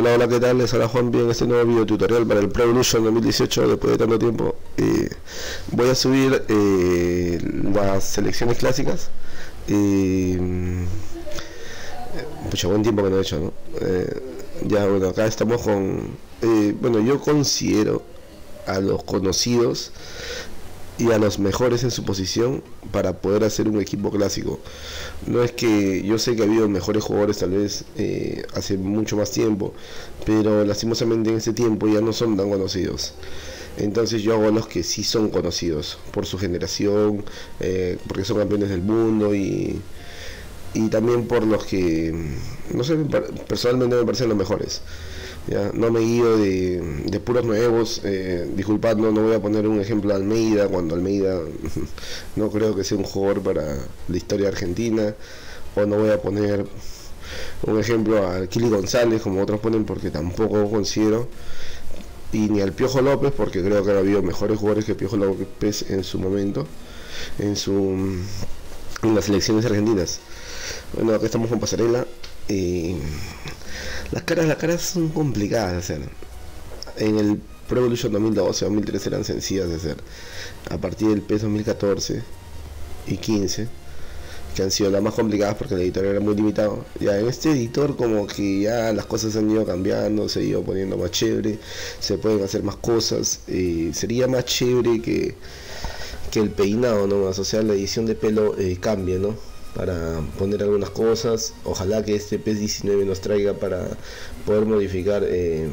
Hola, hola, ¿qué tal? Les habla Juan bien este nuevo video tutorial para el Pro Evolution 2018 después de tanto tiempo. Voy a subir eh, las selecciones clásicas. Eh, mucho buen tiempo que no he hecho, ¿no? Eh, ya, bueno, acá estamos con... Eh, bueno, yo considero a los conocidos y a los mejores en su posición para poder hacer un equipo clásico. No es que yo sé que ha habido mejores jugadores tal vez eh, hace mucho más tiempo, pero lastimosamente en ese tiempo ya no son tan conocidos. Entonces yo hago los que sí son conocidos por su generación, eh, porque son campeones del mundo y, y también por los que, no sé, personalmente me parecen los mejores. No me guío de, de puros nuevos. Eh, disculpad, no, no voy a poner un ejemplo de Almeida, cuando Almeida no creo que sea un jugador para la historia argentina. O no voy a poner un ejemplo a Kili González, como otros ponen, porque tampoco considero. Y ni al Piojo López, porque creo que ha habido mejores jugadores que Piojo López en su momento, en, su, en las selecciones argentinas. Bueno, acá estamos con Pasarela. Y las caras, las caras son complicadas de hacer. En el Pro Evolution 2012 2013 eran sencillas de hacer. A partir del PES 2014 y 15, que han sido las más complicadas porque el editor era muy limitado. Ya en este editor como que ya las cosas han ido cambiando, se ha ido poniendo más chévere, se pueden hacer más cosas. y sería más chévere que, que el peinado nomás, o sea, la edición de pelo eh, cambie, ¿no? Para poner algunas cosas. Ojalá que este PES 19 nos traiga para poder modificar eh,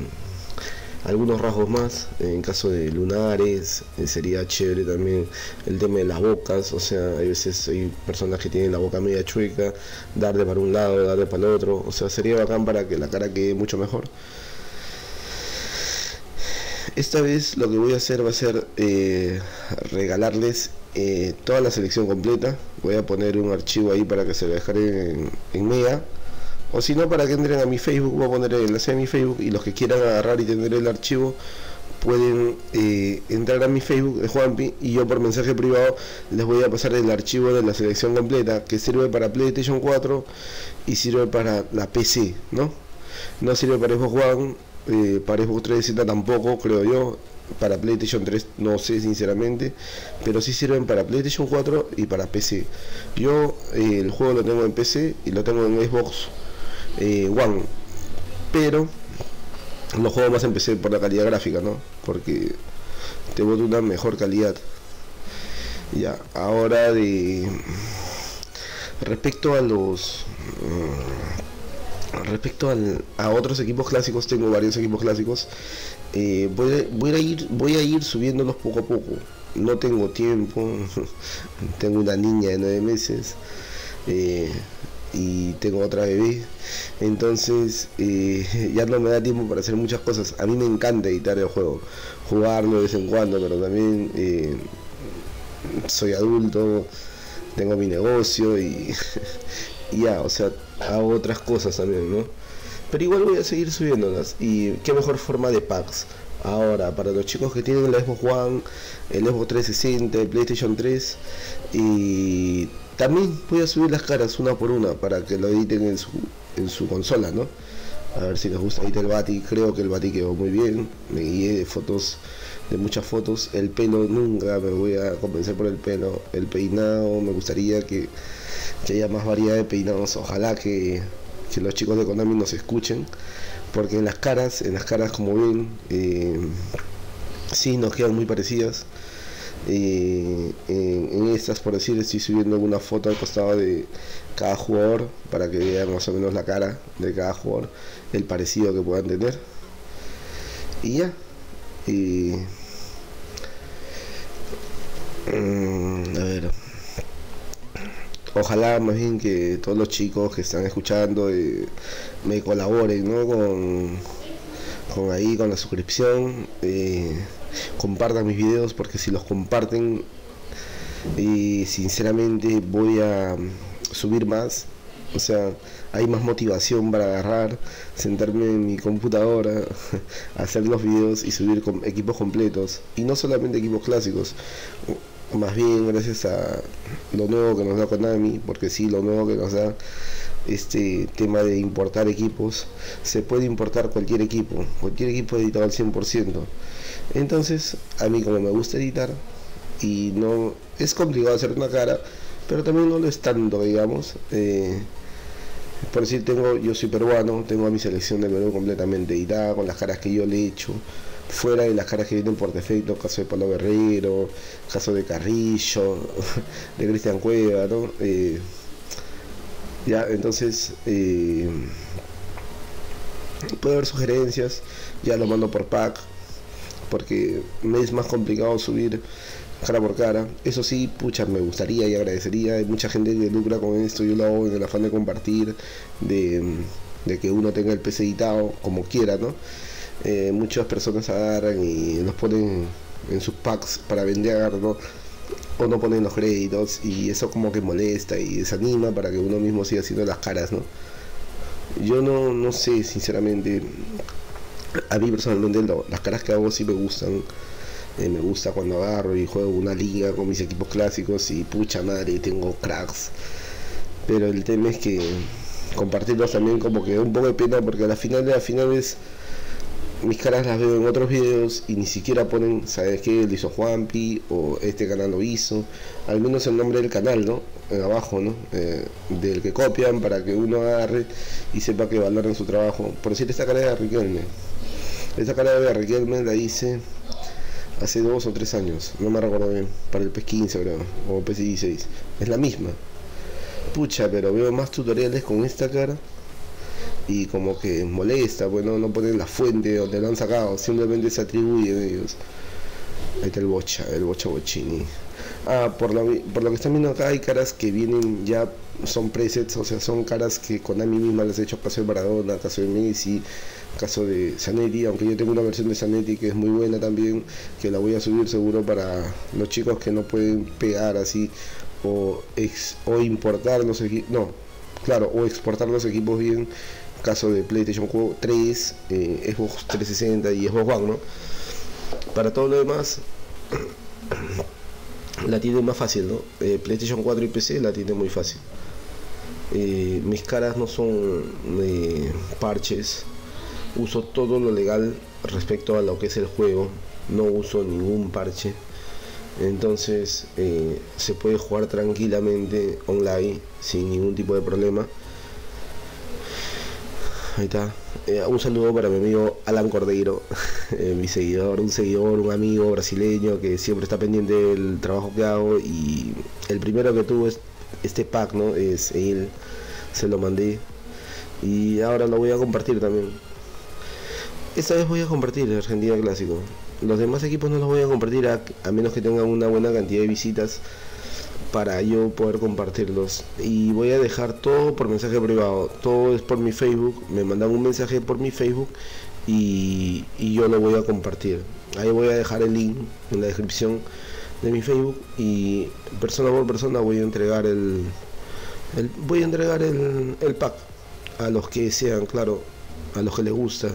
algunos rasgos más. En caso de lunares, eh, sería chévere también el tema de las bocas. O sea, hay veces hay personas que tienen la boca media chueca, darle para un lado, darle para el otro. O sea, sería bacán para que la cara quede mucho mejor. Esta vez lo que voy a hacer va a ser eh, regalarles eh, toda la selección completa. Voy a poner un archivo ahí para que se lo dejaré en, en. O si no, para que entren a mi Facebook, voy a poner el enlace de mi Facebook y los que quieran agarrar y tener el archivo pueden eh, entrar a mi Facebook de Juanpi y yo por mensaje privado les voy a pasar el archivo de la selección completa que sirve para PlayStation 4 y sirve para la PC, ¿no? No sirve para Xbox One, eh, para Xbox 360 tampoco, creo yo. Para PlayStation 3 no sé sinceramente, pero sí sirven para PlayStation 4 y para PC. Yo eh, el juego lo tengo en PC y lo tengo en Xbox eh, One, pero los juegos más en PC por la calidad gráfica, ¿no? Porque te boto una mejor calidad. Ya, ahora de respecto a los respecto al, a otros equipos clásicos, tengo varios equipos clásicos. Eh, voy, a, ir, voy a ir subiéndolos poco a poco. No tengo tiempo. tengo una niña de nueve meses. Eh, y tengo otra bebé. Entonces eh, ya no me da tiempo para hacer muchas cosas. A mí me encanta editar el juego. Jugarlo de vez en cuando, pero también soy adulto. Tengo mi negocio y, y ya, o sea, hago otras cosas también, ¿no? Pero igual voy a seguir subiéndolas. Y qué mejor forma de packs. Ahora, para los chicos que tienen el Xbox One, el Xbox 360, el PlayStation 3, y también voy a subir las caras una por una para que lo editen en su, en su consola, ¿no? A ver si les gusta. Ahí el Bati, creo que el Bati quedó muy bien. Me guié de fotos, de muchas fotos. El pelo nunca me voy a convencer por el pelo. El peinado, me gustaría que, que haya más variedad de peinados. Ojalá que, que los chicos de Konami nos escuchen. Porque en las caras, en las caras como ven, eh, sí nos quedan muy parecidas. Eh, en, estas, por decir, estoy subiendo una foto al costado de cada jugador para que vean más o menos la cara de cada jugador, el parecido que puedan tener. Y ya. Y, mm, a ver. Ojalá más bien que todos los chicos que están escuchando eh, me colaboren ¿no? con, con ahí, con la suscripción. Eh, compartan mis videos porque si los comparten y sinceramente voy a subir más o sea hay más motivación para agarrar sentarme en mi computadora hacer los videos y subir con equipos completos y no solamente equipos clásicos más bien gracias a lo nuevo que nos da Konami porque sí lo nuevo que nos da este tema de importar equipos, se puede importar cualquier equipo, cualquier equipo editado al 100%. Entonces, a mí como me gusta editar y no es complicado hacer una cara, pero también no lo es tanto, digamos. Eh, por decir, tengo, yo soy peruano, tengo a mi selección de Perú completamente editada, con las caras que yo le he hecho, fuera de las caras que vienen por defecto, caso de Pablo Guerrero, caso de Carrillo, de Cristian Cueva, ¿no? Eh, ya, entonces, eh, puede haber sugerencias, ya lo mando por pack, porque me es más complicado subir cara por cara. Eso sí, pucha, me gustaría y agradecería. Hay mucha gente que lucra con esto. Yo lo hago en el afán de compartir, de, que uno tenga el PC editado como quiera, ¿no? Eh, muchas personas agarran y los ponen en sus packs para vender, ¿no? O no ponen los créditos y eso como que molesta y desanima para que uno mismo siga haciendo las caras, ¿no? Yo no, no sé, sinceramente. A mí personalmente las caras que hago sí me gustan eh, me gusta cuando agarro y juego una liga con mis equipos clásicos y pucha madre, tengo cracks. Pero el tema es que compartirlos también como que da un poco de pena porque a la final de las finales mis caras las veo en otros videos y ni siquiera ponen, ¿sabes qué? Lo hizo Juanpi o este canal lo hizo. Al menos el nombre del canal, ¿no? Abajo, ¿no? Eh, del que copian para que uno agarre y sepa que valoran su trabajo. Por decir, esta cara de Riquelme. Esta cara de Riquelme la hice hace dos o tres años, no me recuerdo bien, para el PES 15 creo, o PES 16, es la misma. Pucha, pero veo más tutoriales con esta cara y como que molesta, bueno, no ponen la fuente donde lo han sacado, simplemente se atribuyen ellos. Ahí está el bocha, el bocha bochini. Ah, por lo, por lo que están viendo acá hay caras que vienen ya, son presets, o sea, son caras que con mí misma les he hecho caso de Maradona, caso de Messi, caso de Zanetti, aunque yo tengo una versión de Zanetti que es muy buena también, que la voy a subir seguro para los chicos que no pueden pegar así o, ex, o importar los equipos, no, claro, o exportar los equipos bien, caso de PlayStation 3, eh, Xbox 360 y Xbox One. Para todo lo demás, la tiene más fácil, ¿no? Eh, PlayStation 4 y PC la tiene muy fácil. Eh, mis caras no son parches, uso todo lo legal respecto a lo que es el juego, no uso ningún parche. Entonces eh, se puede jugar tranquilamente online sin ningún tipo de problema. Ahí está. Eh, un saludo para mi amigo Alan Cordeiro, eh, mi seguidor, un seguidor, un amigo brasileño que siempre está pendiente del trabajo que hago. Y el primero que tuvo este pack, ¿no? Es él, se lo mandé. Y ahora lo voy a compartir también. Esta vez voy a compartir el Argentina Clásico. Los demás equipos no los voy a compartir a, menos que tengan una buena cantidad de visitas para yo poder compartirlos. Y voy a dejar todo por mensaje privado. Todo es por mi Facebook. Me mandan un mensaje por mi Facebook y, yo lo voy a compartir. Ahí voy a dejar el link en la descripción de mi Facebook y persona por persona voy a entregar el, voy a entregar el, el pack a los que sean, claro, a los que les gusta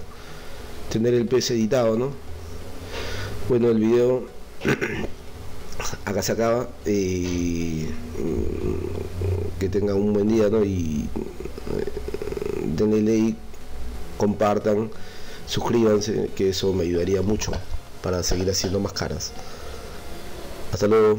tener el pez editado, ¿no? Bueno, el video acá se acaba. y mm, que tengan un buen día, ¿no? Y eh, denle like, compartan, suscríbanse, que eso me ayudaría mucho para seguir haciendo más caras. Hasta luego.